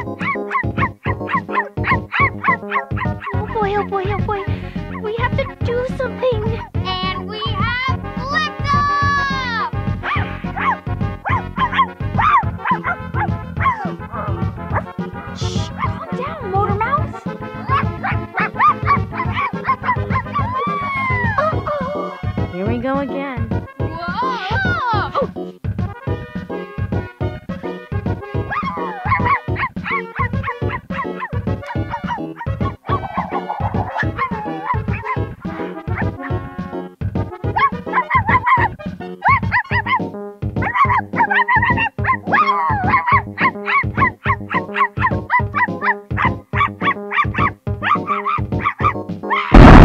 Oh boy, oh boy, oh boy. We have to do something. And we have liftoff! Shh, calm down, Motor Mouse. Uh-oh. Here we go again. Whoa!